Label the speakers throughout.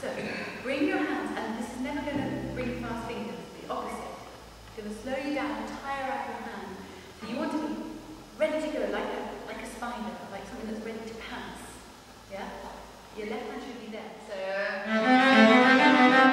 Speaker 1: So bring your hands, and this is never going to bring fast fingers, the opposite. It's going to slow you down tire out your hand. So you want to be ready to go, like a, like a spider, like something that's ready to pounce. Yeah? Your left hand should be there. So. Yeah?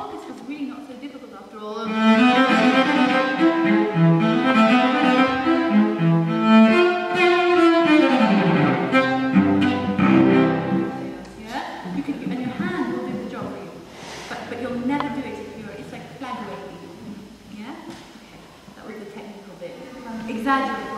Speaker 1: Oh, this was really not so difficult after all. Yeah? You can, and your hand will do the job. But, but you'll never do it if you're, it's like flag waving. Yeah? Okay, that was the technical bit. Exaggerate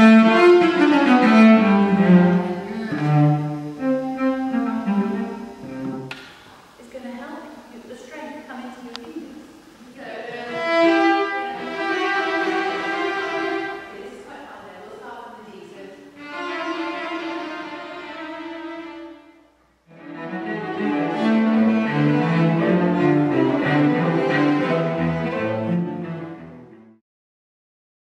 Speaker 1: Thank you.